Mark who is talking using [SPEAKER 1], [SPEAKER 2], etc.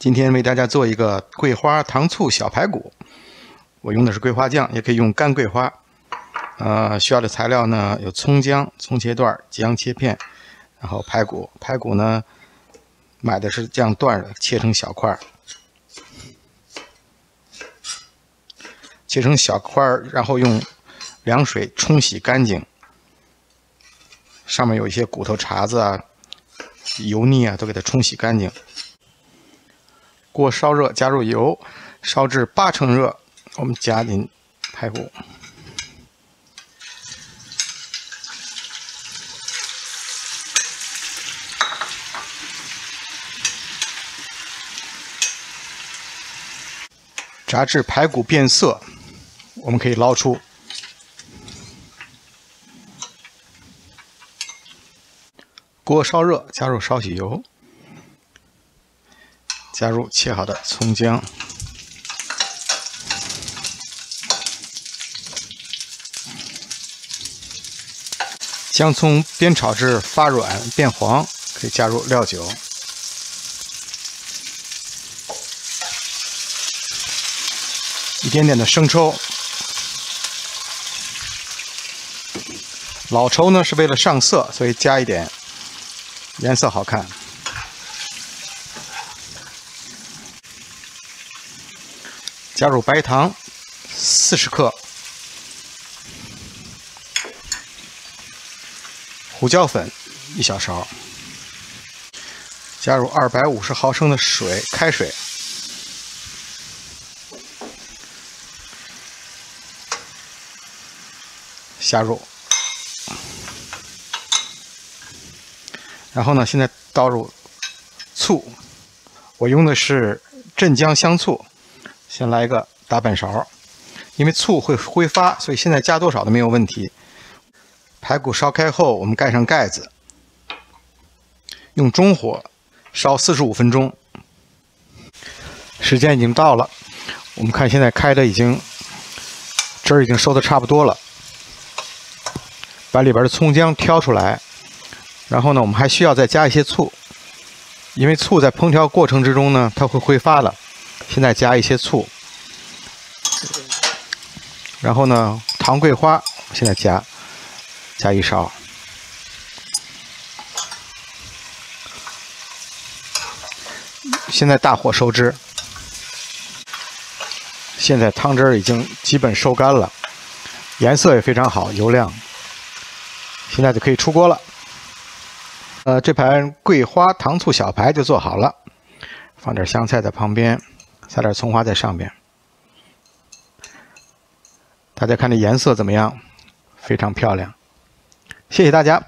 [SPEAKER 1] 今天为大家做一个桂花糖醋小排骨，我用的是桂花酱，也可以用干桂花。呃，需要的材料呢有葱姜，葱切段，姜切片，然后排骨，排骨呢买的是这样段的，切成小块，切成小块，然后用凉水冲洗干净，上面有一些骨头茬子啊、油腻啊，都给它冲洗干净。锅烧热，加入油，烧至八成热，我们加进排骨，炸至排骨变色，我们可以捞出。锅烧热，加入少许油。加入切好的葱姜，姜葱煸炒至发软变黄，可以加入料酒，一点点的生抽。老抽呢是为了上色，所以加一点，颜色好看。加入白糖四十克，胡椒粉一小勺，加入二百五十毫升的水，开水，下入，然后呢，现在倒入醋，我用的是镇江香醋。先来一个大半勺，因为醋会挥发，所以现在加多少都没有问题。排骨烧开后，我们盖上盖子，用中火烧四十五分钟。时间已经到了，我们看现在开的已经汁儿已经收的差不多了，把里边的葱姜挑出来，然后呢，我们还需要再加一些醋，因为醋在烹调过程之中呢，它会挥发的。现在加一些醋，然后呢，糖桂花现在加，加一勺。现在大火收汁，现在汤汁已经基本收干了，颜色也非常好，油亮。现在就可以出锅了。呃，这盘桂花糖醋小排就做好了，放点香菜在旁边。撒点葱花在上边，大家看这颜色怎么样？非常漂亮，谢谢大家。